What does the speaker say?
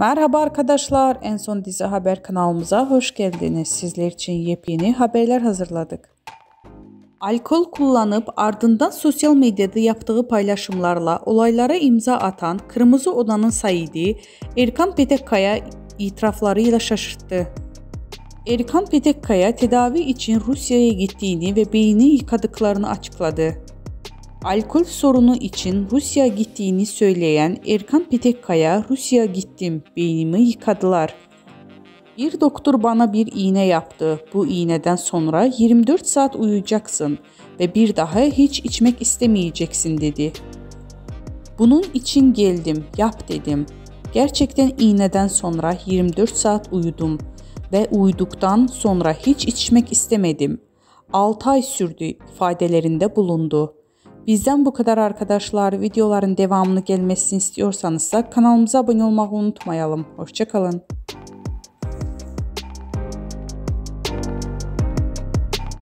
Merhaba arkadaşlar, en son dizi haber kanalımıza hoş geldiniz. Sizler için yepyeni haberler hazırladık. Alkol kullanıp ardından sosyal medyada yaptığı paylaşımlarla olaylara imza atan Kırmızı Odanın Saidi Erkan Petekkaya itiraflarıyla şaşırttı. Erkan Petekkaya tedavi için Rusya'ya gittiğini ve beyni yıkadıklarını açıkladı. Alkol sorunu için Rusya gittiğini söyleyen Erkan Petekkaya Rusya gittim, beynimi yıkadılar. Bir doktor bana bir iğne yaptı. Bu iğneden sonra 24 saat uyuyacaksın ve bir daha hiç içmek istemeyeceksin dedi. Bunun için geldim, yap dedim. Gerçekten iğneden sonra 24 saat uyudum ve uyuduktan sonra hiç içmek istemedim. 6 ay sürdü ifadelerinde bulundu. Bizden bu kadar arkadaşlar. Videoların devamını gelmesini istiyorsanız da kanalımıza abone olmayı unutmayalım. Hoşçakalın.